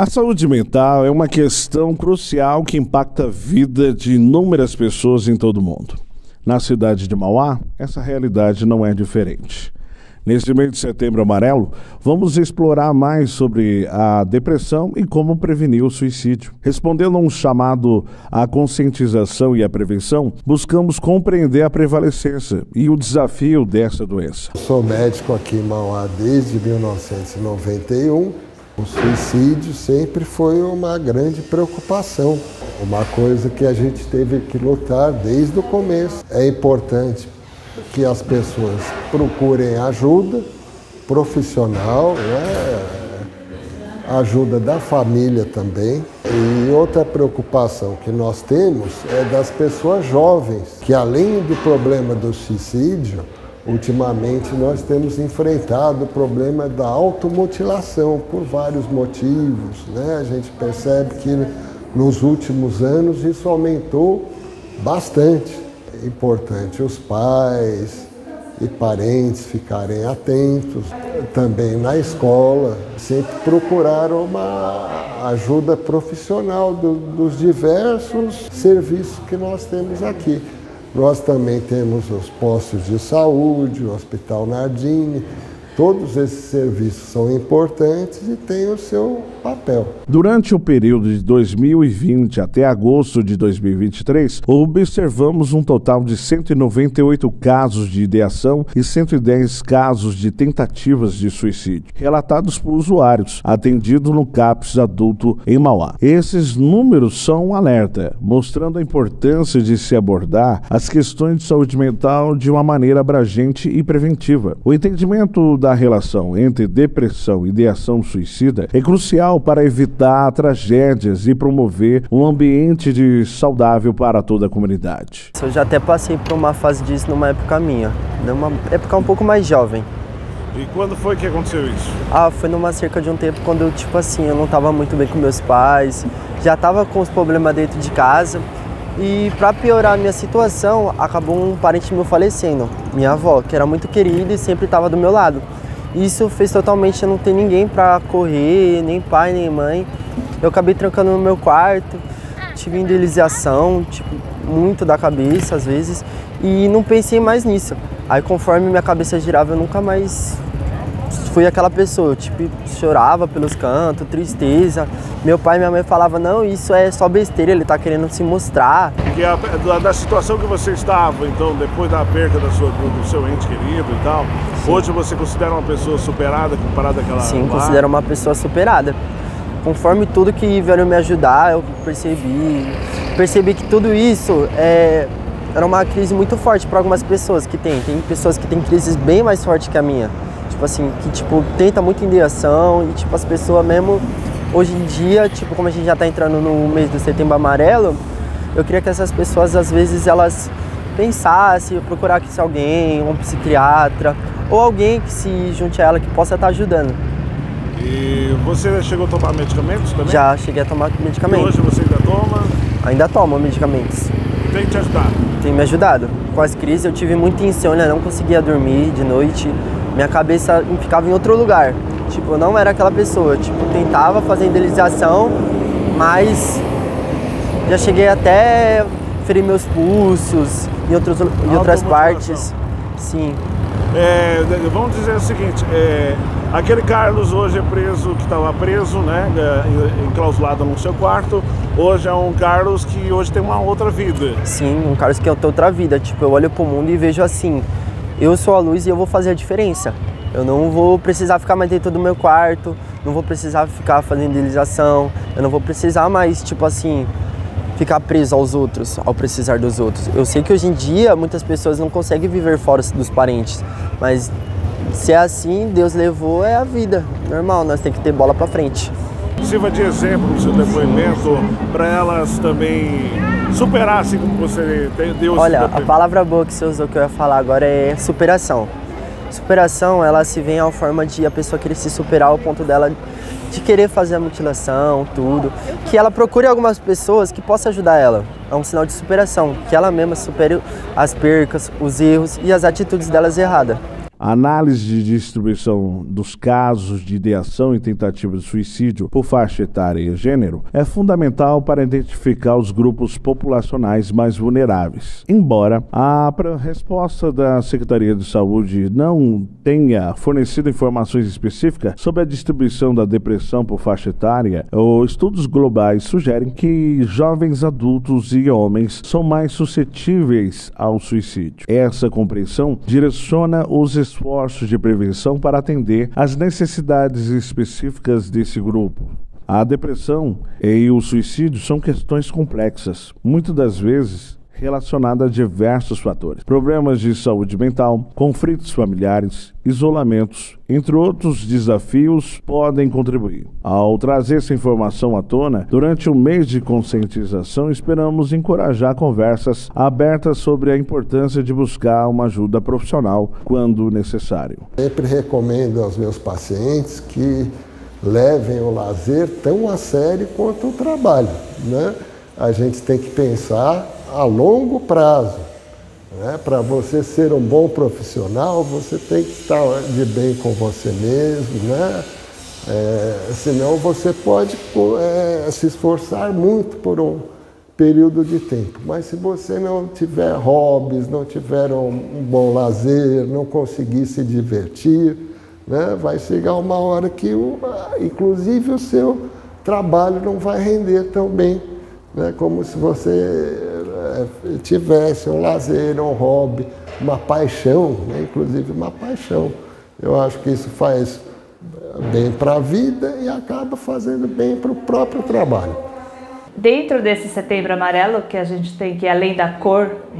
A saúde mental é uma questão crucial que impacta a vida de inúmeras pessoas em todo o mundo. Na cidade de Mauá, essa realidade não é diferente. Neste mês de setembro amarelo, vamos explorar mais sobre a depressão e como prevenir o suicídio. Respondendo a um chamado à conscientização e à prevenção, buscamos compreender a prevalecência e o desafio dessa doença. Sou médico aqui em Mauá desde 1991 o suicídio sempre foi uma grande preocupação, uma coisa que a gente teve que lutar desde o começo. É importante que as pessoas procurem ajuda profissional, né? ajuda da família também. E outra preocupação que nós temos é das pessoas jovens, que além do problema do suicídio, Ultimamente nós temos enfrentado o problema da automutilação por vários motivos. Né? A gente percebe que nos últimos anos isso aumentou bastante. É importante os pais e parentes ficarem atentos. Também na escola, sempre procurar uma ajuda profissional do, dos diversos serviços que nós temos aqui. Nós também temos os postos de saúde, o Hospital Nardini, Todos esses serviços são importantes e têm o seu papel. Durante o período de 2020 até agosto de 2023, observamos um total de 198 casos de ideação e 110 casos de tentativas de suicídio, relatados por usuários, atendidos no CAPS adulto em Mauá. Esses números são um alerta, mostrando a importância de se abordar as questões de saúde mental de uma maneira abrangente e preventiva. O entendimento da relação entre depressão e ideação suicida é crucial para evitar tragédias e promover um ambiente de saudável para toda a comunidade. Eu já até passei por uma fase disso numa época minha, numa época um pouco mais jovem. E quando foi que aconteceu isso? Ah, foi numa cerca de um tempo quando eu, tipo assim, eu não estava muito bem com meus pais, já estava com os problemas dentro de casa. E para piorar a minha situação, acabou um parente meu falecendo, minha avó, que era muito querida e sempre estava do meu lado. Isso fez totalmente eu não ter ninguém para correr, nem pai, nem mãe. Eu acabei trancando no meu quarto, tive indelização, tipo, muito da cabeça às vezes, e não pensei mais nisso. Aí conforme minha cabeça girava, eu nunca mais fui aquela pessoa, tipo, chorava pelos cantos, tristeza. Meu pai e minha mãe falavam, não, isso é só besteira, ele tá querendo se mostrar. Que a, da, da, situação que você estava, então, depois da perda da sua, do seu ente querido e tal, Sim. hoje você considera uma pessoa superada comparada àquela Sim, lá? considero uma pessoa superada. Conforme tudo que vieram me ajudar, eu percebi, percebi que tudo isso é, era uma crise muito forte para algumas pessoas que tem. Tem pessoas que têm crises bem mais fortes que a minha tipo assim, que tipo, tenta muito ideação e tipo, as pessoas mesmo, hoje em dia, tipo, como a gente já tá entrando no mês do setembro amarelo, eu queria que essas pessoas, às vezes, elas pensassem, procurassem alguém, um psiquiatra, ou alguém que se junte a ela que possa estar tá ajudando. E você chegou a tomar medicamentos também? Já cheguei a tomar medicamentos. E hoje você ainda toma? Ainda tomo medicamentos. Tem te ajudado? Tem me ajudado. Com as crises eu tive muita insônia, não conseguia dormir de noite minha cabeça ficava em outro lugar. Tipo, eu não era aquela pessoa. Tipo, tentava fazer idealização, mas já cheguei até ferir meus pulsos em, outros, em outras partes. Sim. É, vamos dizer o seguinte, é, aquele Carlos hoje é preso, que estava preso, né, é, enclausulado no seu quarto, hoje é um Carlos que hoje tem uma outra vida. Sim, um Carlos que tem outra vida. Tipo, eu olho pro mundo e vejo assim, eu sou a luz e eu vou fazer a diferença. Eu não vou precisar ficar mais dentro do meu quarto, não vou precisar ficar fazendo idealização, eu não vou precisar mais, tipo assim, ficar preso aos outros, ao precisar dos outros. Eu sei que hoje em dia muitas pessoas não conseguem viver fora dos parentes, mas se é assim, Deus levou, é a vida. Normal, nós temos que ter bola para frente. Sirva de exemplo no seu depoimento para elas também superassem como você deu Olha, a palavra boa que você usou que eu ia falar agora é superação. Superação, ela se vem a forma de a pessoa querer se superar ao ponto dela de querer fazer a mutilação, tudo. Que ela procure algumas pessoas que possam ajudar ela. É um sinal de superação, que ela mesma supere as percas, os erros e as atitudes delas erradas. A análise de distribuição dos casos de ideação e tentativa de suicídio por faixa etária e gênero é fundamental para identificar os grupos populacionais mais vulneráveis. Embora a resposta da Secretaria de Saúde não tenha fornecido informações específicas sobre a distribuição da depressão por faixa etária, os estudos globais sugerem que jovens adultos e homens são mais suscetíveis ao suicídio. Essa compreensão direciona os esforços de prevenção para atender às necessidades específicas desse grupo. A depressão e o suicídio são questões complexas. Muitas das vezes relacionada a diversos fatores: problemas de saúde mental, conflitos familiares, isolamentos, entre outros desafios, podem contribuir. Ao trazer essa informação à tona, durante o mês de conscientização, esperamos encorajar conversas abertas sobre a importância de buscar uma ajuda profissional quando necessário. Sempre recomendo aos meus pacientes que levem o lazer tão a sério quanto o trabalho, né? A gente tem que pensar a longo prazo. Né? Para você ser um bom profissional, você tem que estar de bem com você mesmo, né? É, senão você pode é, se esforçar muito por um período de tempo. Mas se você não tiver hobbies, não tiver um, um bom lazer, não conseguir se divertir, né? vai chegar uma hora que, inclusive, o seu trabalho não vai render tão bem né? como se você é, tivesse um lazer, um hobby, uma paixão, né? inclusive uma paixão. Eu acho que isso faz bem para a vida e acaba fazendo bem para o próprio trabalho. Dentro desse setembro amarelo que a gente tem que além da cor, né?